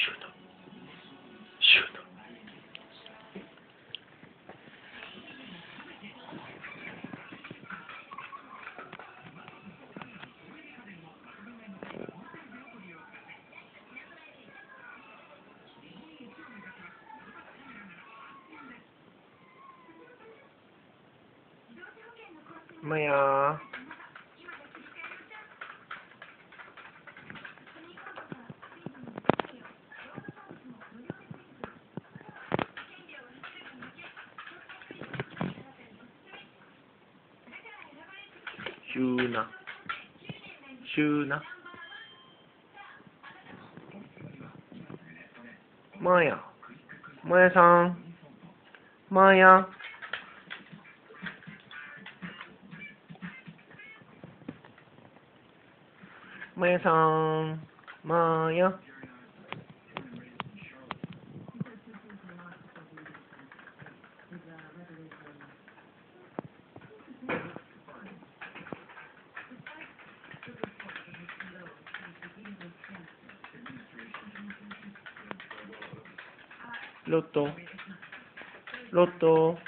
シュートシュート妈呀！ シューナ。シューナ。マヤ。マヤさん。マヤ。マヤさん。マヤ。Loto. Loto.